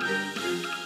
Música